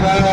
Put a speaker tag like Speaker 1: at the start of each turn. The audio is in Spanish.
Speaker 1: Baba.